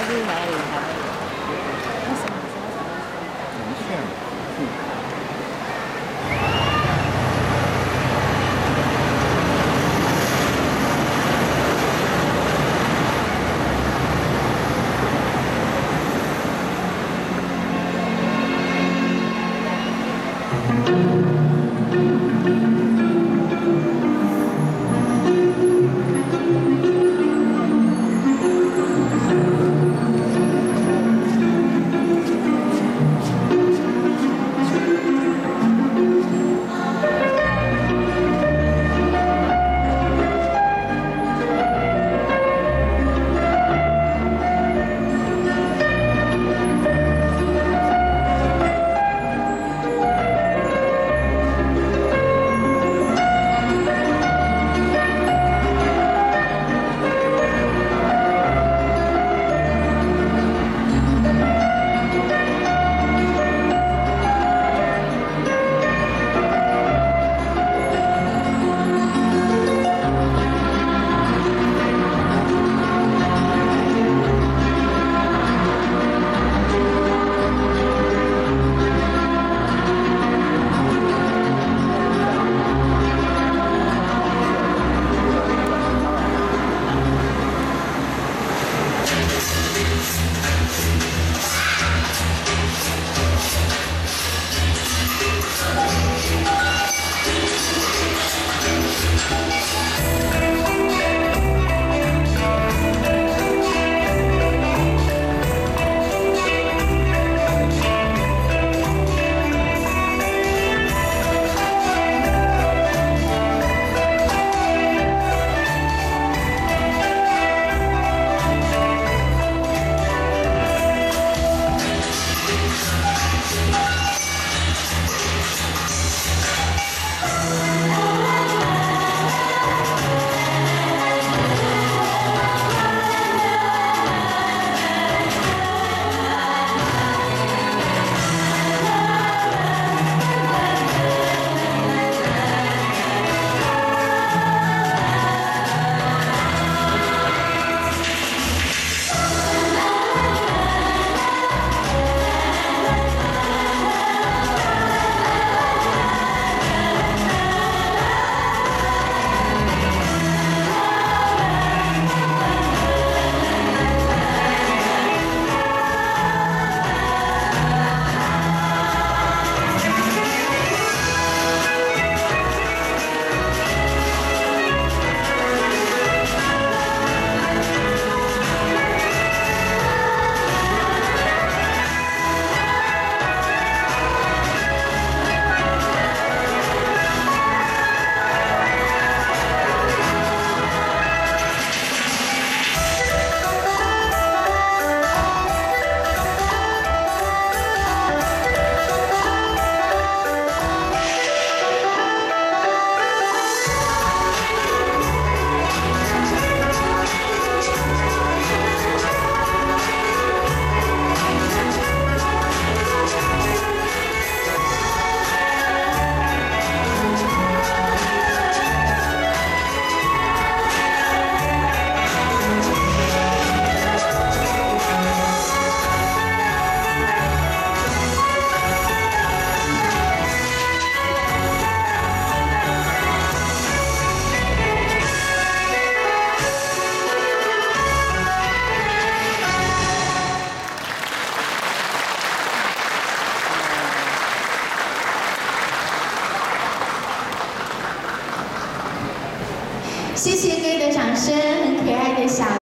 他是哪里？谢谢各位的掌声，很可爱的小。